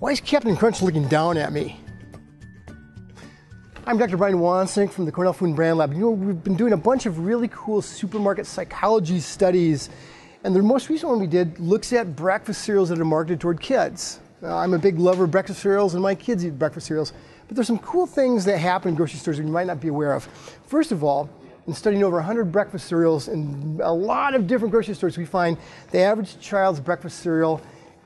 Why is Cap'n Crunch looking down at me? I'm Dr. Brian Wansink from the Cornell Food and Brand Lab. You know, we've been doing a bunch of really cool supermarket psychology studies, and the most recent one we did looks at breakfast cereals that are marketed toward kids. Uh, I'm a big lover of breakfast cereals, and my kids eat breakfast cereals. But there's some cool things that happen in grocery stores that you might not be aware of. First of all, in studying over 100 breakfast cereals in a lot of different grocery stores, we find the average child's breakfast cereal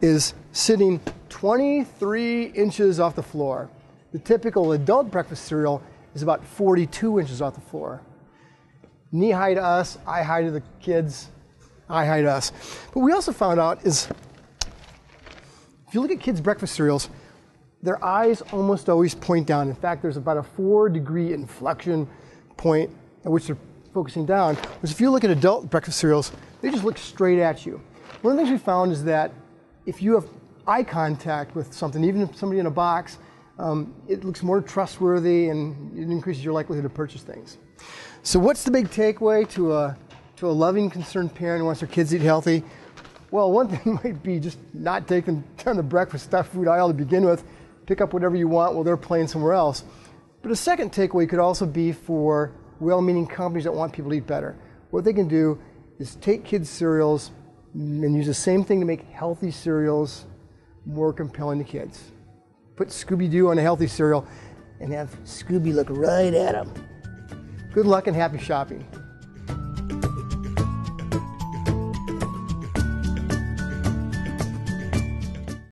is sitting 23 inches off the floor. The typical adult breakfast cereal is about 42 inches off the floor. Knee high to us, eye high to the kids, eye high to us. But we also found out is if you look at kids' breakfast cereals, their eyes almost always point down. In fact, there's about a four degree inflection point at which they're focusing down. Whereas if you look at adult breakfast cereals, they just look straight at you. One of the things we found is that if you have eye contact with something, even if somebody in a box, um, it looks more trustworthy and it increases your likelihood to purchase things. So, what's the big takeaway to a, to a loving, concerned parent who wants their kids to eat healthy? Well, one thing might be just not taking down the breakfast stuff food aisle to begin with. Pick up whatever you want while they're playing somewhere else. But a second takeaway could also be for well meaning companies that want people to eat better. What they can do is take kids' cereals and use the same thing to make healthy cereals more compelling to kids. Put Scooby Doo on a healthy cereal and have Scooby look right at them. Good luck and happy shopping.